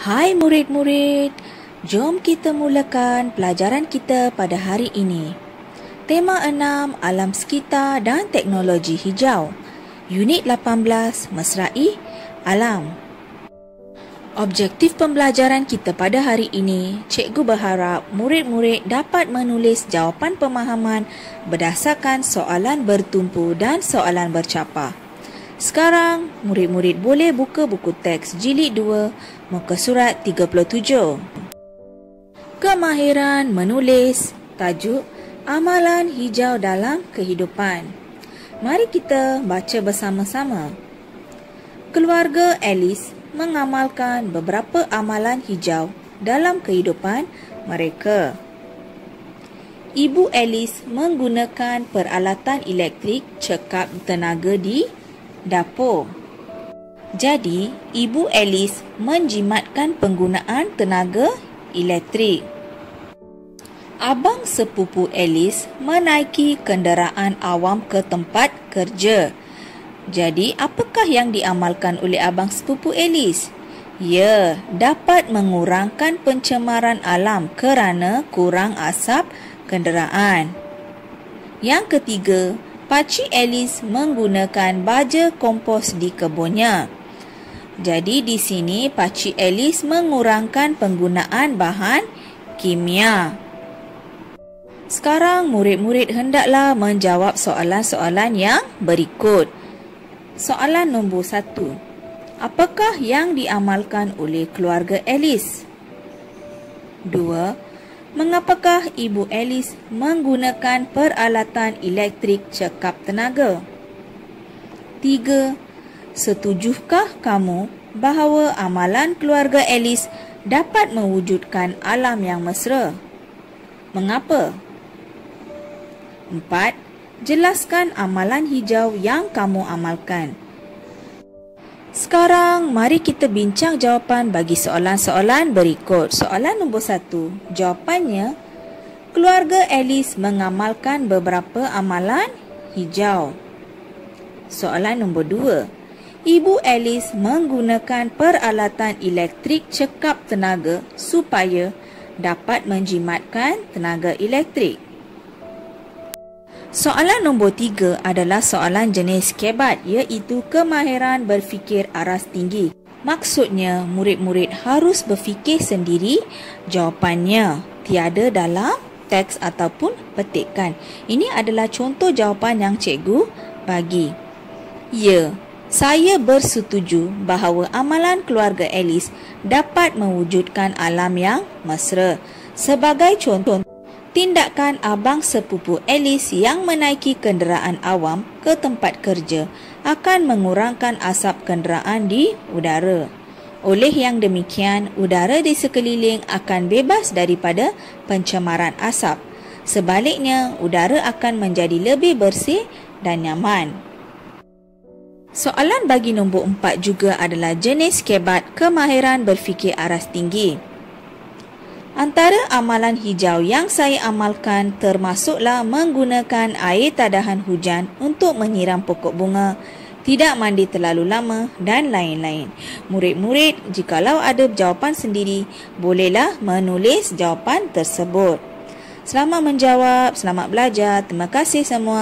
Hai murid-murid, jom kita mulakan pelajaran kita pada hari ini. Tema 6, Alam Sekitar dan Teknologi Hijau. Unit 18, Mesra'i, Alam. Objektif pembelajaran kita pada hari ini, cikgu berharap murid-murid dapat menulis jawapan pemahaman berdasarkan soalan bertumpu dan soalan bercapah. Sekarang, murid-murid boleh buka buku teks jilid 2, muka surat 37. Kemahiran menulis, tajuk Amalan Hijau dalam Kehidupan. Mari kita baca bersama-sama. Keluarga Alice mengamalkan beberapa amalan hijau dalam kehidupan mereka. Ibu Alice menggunakan peralatan elektrik cekap tenaga di dapur. Jadi, Ibu Alice menjimatkan penggunaan tenaga elektrik. Abang sepupu Alice menaiki kenderaan awam ke tempat kerja. Jadi, apakah yang diamalkan oleh abang sepupu Alice? Ya, dapat mengurangkan pencemaran alam kerana kurang asap kenderaan. Yang ketiga, Pakcik Alice menggunakan baja kompos di kebunnya. Jadi di sini Pakcik Alice mengurangkan penggunaan bahan kimia. Sekarang murid-murid hendaklah menjawab soalan-soalan yang berikut. Soalan nombor satu. Apakah yang diamalkan oleh keluarga Alice? Dua. Mengapakah Ibu Alice menggunakan peralatan elektrik cekap tenaga? Tiga, setujukah kamu bahawa amalan keluarga Alice dapat mewujudkan alam yang mesra? Mengapa? Empat, jelaskan amalan hijau yang kamu amalkan. Sekarang, mari kita bincang jawapan bagi soalan-soalan berikut. Soalan nombor satu. Jawapannya, keluarga Alice mengamalkan beberapa amalan hijau. Soalan nombor dua. Ibu Alice menggunakan peralatan elektrik cekap tenaga supaya dapat menjimatkan tenaga elektrik. Soalan nombor tiga adalah soalan jenis kebat iaitu kemahiran berfikir aras tinggi. Maksudnya, murid-murid harus berfikir sendiri jawapannya. Tiada dalam teks ataupun petikan. Ini adalah contoh jawapan yang cikgu bagi. Ya, saya bersetuju bahawa amalan keluarga Alice dapat mewujudkan alam yang mesra. Sebagai contoh, tindakan abang sepupu Alice yang menaiki kenderaan awam ke tempat kerja akan mengurangkan asap kenderaan di udara. Oleh yang demikian, udara di sekeliling akan bebas daripada pencemaran asap. Sebaliknya, udara akan menjadi lebih bersih dan nyaman. Soalan bagi nombor empat juga adalah jenis kebat kemahiran berfikir aras tinggi. Antara amalan hijau yang saya amalkan termasuklah menggunakan air tadahan hujan untuk menyiram pokok bunga, tidak mandi terlalu lama dan lain-lain. Murid-murid, jikalau ada jawapan sendiri, bolehlah menulis jawapan tersebut. Selamat menjawab, selamat belajar. Terima kasih semua.